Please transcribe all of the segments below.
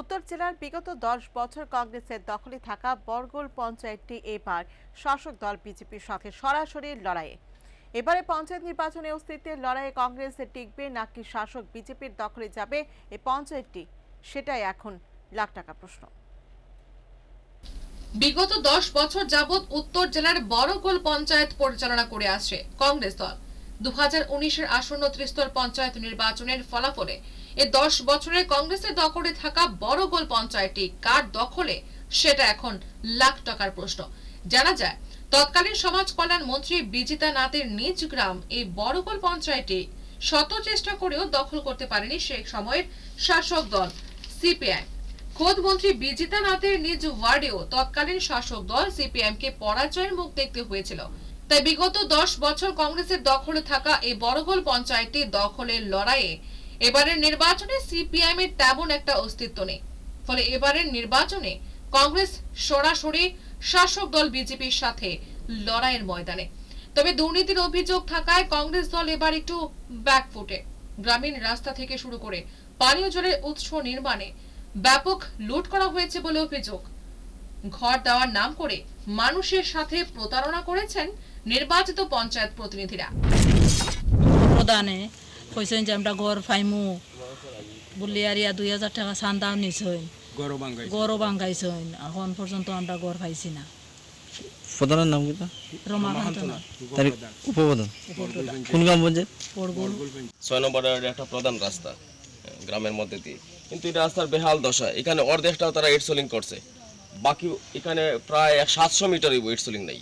উত্তর জেলার বিগত দশ বছর কংগ্রেসের দখলে থাকা বরগোল পঞ্চায়েতটি এবার শাসক দল বিজেপির সাথে সরাসরি লড়াইয়ে। এবারে পঞ্চায়েত নির্বাচনে অস্তিত্বের লড়াইয়ে কংগ্রেস টিকবে নাকি শাসক বিজেপির দখলে যাবে এই পঞ্চায়েতটি? সেটাই এখন লাখ টাকা প্রশ্ন। বিগত দশ বছর যাবৎ উত্তর জেলার বড়গোল পঞ্চায়েত পরিচালনা করে আসছে কংগ্রেস দল। দু হাজার উনিশের আসন্ন ত্রিস্তর পঞ্চায়েত নির্বাচনের ফলাফলে এ দশ বছরে কংগ্রেসের দখলে থাকা বড়গোল পঞ্চায়েতটি কার দখলে, সেটা এখন লাখ টাকার প্রশ্ন। জানা যায়, তৎকালীন সমাজ কল্যাণ মন্ত্রী বিজিতা নাথের নিজ গ্রাম এই বড়গোল পঞ্চায়েতটি শত চেষ্টা করেও দখল করতে পারেনি সে সময়ের শাসক দল, সিপিআই। খোদ মন্ত্রী বিজিতা নাথের নিজ ওয়ার্ডেও তৎকালীন শাসক দল সিপিএম কে পরাজয়ের মুখ দেখতে হয়েছিল। তাই বিগত দশ বছর কংগ্রেসের দখলে থাকা এই বড়গোল পঞ্চায়েতটি দখলের লড়াইয়ে এবারের নির্বাচনে সিপিআইএম এর তেমন একটা অস্তিত্ব নেই। ফলে এবারের নির্বাচনে কংগ্রেস সরাসরি শাসক দল বিজেপির সাথে লড়াইয়ের ময়দানে। তবে দুর্নীতির অভিযোগ থাকায় কংগ্রেস দল এবার একটু ব্যাকফুটে। গ্রামীণ রাস্তা থেকে শুরু করে পানীয় জলের উৎস নির্মাণে ব্যাপক লুট করা হয়েছে বলে অভিযোগ। ঘর দেওয়ার নাম করে মানুষের সাথে প্রতারণা করেছেন নির্বাচিত পঞ্চায়েত প্রতিনিধিরা। প্রধানে কইছেন যে আমরা গড় ফাইমু বলি আর ইয়া দুই হাজার টাকা চান্দাও বাঙ্গাই গড়ও বাঙ্গাইছইন এখন পর্যন্ত আমরা গড় পাইছি না। প্রধানের নাম কিটা রমাকান্ত না তার উপপ্রধান? কোন গ্রাম পঞ্চায়েত? ছয় নম্বরের একটা প্রধান রাস্তা গ্রামের মধ্যে দিয়ে। কিন্তু এই রাস্তার বেহাল দশা এখানে অর্ধেকটাও তারা এডসোলিং করছে। বাকি এখানে প্রায় সাতশো মিটারই এডসোলিং নেই।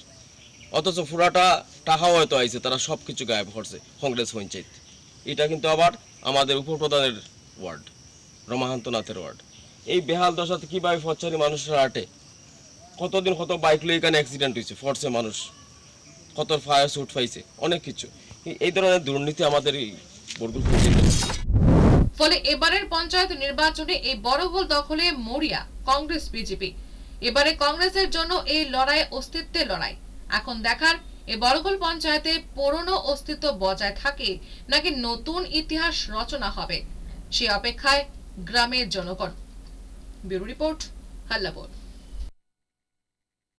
অথচ পুরাটা টাকাও হয়তো আইছে তারা সব কিছু গায়েব করছে কংগ্রেস পঞ্চায়েত। এটা কিন্তু আবার আমাদের উপপ্রধানের ওয়ার্ড, রমাকান্ত নাথের ওয়ার্ড। এই বেহাল দশাতে কীভাবে ফচ্চারি মানুষের আটে? কতদিন কত বাইক লই এখানে অ্যাক্সিডেন্ট হয়েছে ফরছে মানুষ, কত ফায়ার স্যুট পাইছে, অনেক কিছু। এই- ধরনের দুর্নীতি আমাদের এই বরগুল ফলে এবারের পঞ্চায়েত নির্বাচনে এই বড়গোল দখলে মরিয়া, কংগ্রেস, বিজেপি। এবারে কংগ্রেসের জন্য এই লড়াই অস্তিত্বের লড়াই। এখন দেখার এই বড়গোল পঞ্চায়েতে পুরনো অস্তিত্ব বজায় থাকে নাকি নতুন ইতিহাস রচনা হবে? সে অপেক্ষায় গ্রামের জনগণ। Bureau report হাল্লাবোর